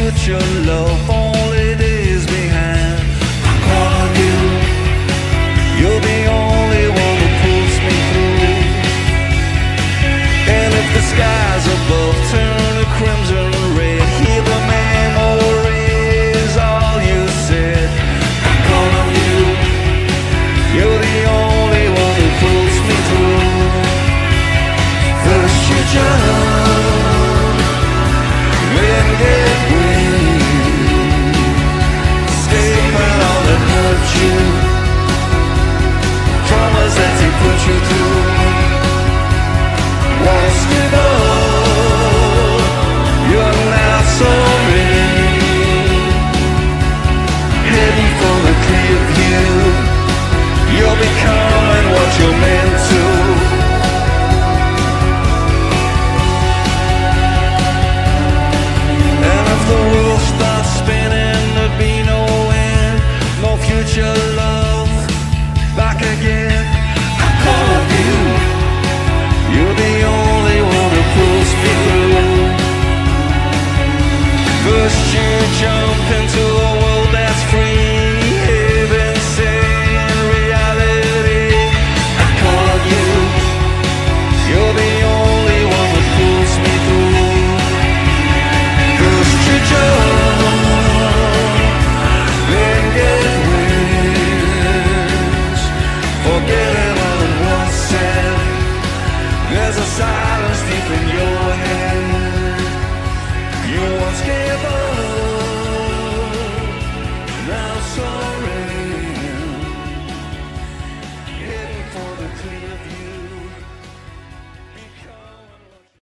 future love all it is behind. I call you. You're the only one who pulls me through. And if the skies above turn to crimson. pushed you jump into a